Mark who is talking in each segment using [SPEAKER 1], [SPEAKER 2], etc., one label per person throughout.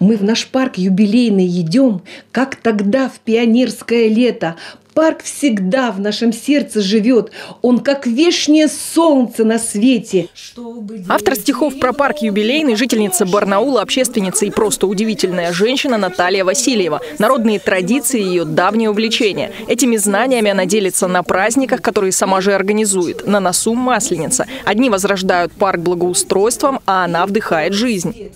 [SPEAKER 1] Мы в наш парк юбилейный идем, как тогда в пионерское лето. Парк всегда в нашем сердце живет. Он как вешнее солнце на свете.
[SPEAKER 2] Автор стихов про парк юбилейный, жительница Барнаула, общественница и просто удивительная женщина Наталья Васильева. Народные традиции – ее давнее увлечение. Этими знаниями она делится на праздниках, которые сама же организует. На носу Масленица. Одни возрождают парк благоустройством, а она вдыхает жизнь.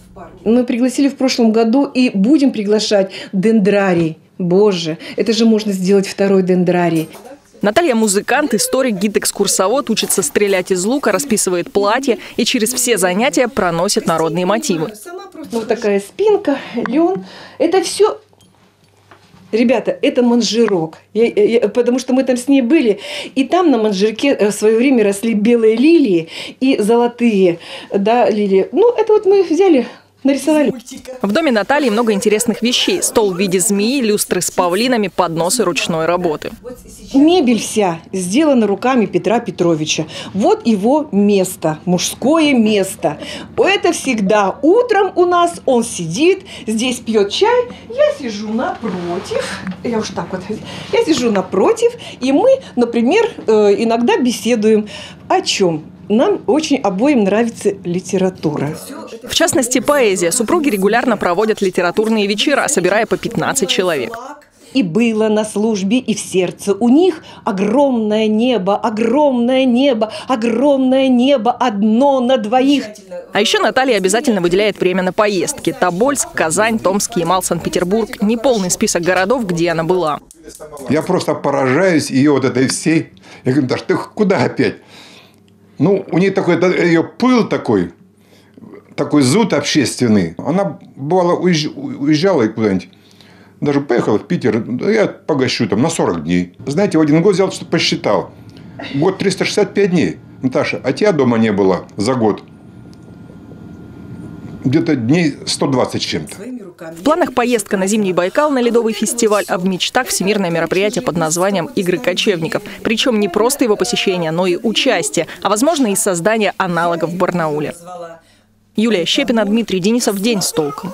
[SPEAKER 1] Мы пригласили в прошлом году и будем приглашать дендрарий. Боже, это же можно сделать второй дендрарий.
[SPEAKER 2] Наталья – музыкант, историк, гид-экскурсовод, учится стрелять из лука, расписывает платье и через все занятия проносит народные мотивы.
[SPEAKER 1] Вот такая спинка, лен. Это все Ребята, это манжирок, я, я, потому что мы там с ней были, и там на манжирке э, в свое время росли белые лилии и золотые, да, лилии. Ну, это вот мы взяли, нарисовали.
[SPEAKER 2] В доме Натальи много интересных вещей. Стол в виде змеи, люстры с павлинами, подносы ручной работы.
[SPEAKER 1] Мебель вся сделана руками Петра Петровича. Вот его место, мужское место. Это всегда утром у нас он сидит, здесь пьет чай, я сижу напротив, я уж так вот, я сижу напротив, и мы, например, э, иногда беседуем о чем? Нам очень обоим нравится литература.
[SPEAKER 2] В частности, поэзия. Супруги регулярно проводят литературные вечера, собирая по 15 человек.
[SPEAKER 1] И было на службе, и в сердце у них огромное небо, огромное небо, огромное небо, одно на двоих.
[SPEAKER 2] А еще Наталья обязательно выделяет время на поездки. Тобольск, Казань, Томск, Ямал, Санкт-Петербург. Неполный список городов, где она была.
[SPEAKER 3] Я просто поражаюсь ее вот этой всей. Я говорю, Даш, ты куда опять? Ну, у нее такой, ее пыл такой, такой зуд общественный. Она, бывало, уезжала куда-нибудь, даже поехала в Питер, я погощу там на 40 дней. Знаете, в один год взял, что посчитал. Год 365 дней. Наташа, а тебя дома не было за год? Где-то дней 120 с чем-то.
[SPEAKER 2] В планах поездка на зимний Байкал на ледовый фестиваль, а в мечтах всемирное мероприятие под названием «Игры кочевников». Причем не просто его посещение, но и участие, а возможно и создание аналогов в Барнауле. Юлия Щепина, Дмитрий Денисов. День с толком.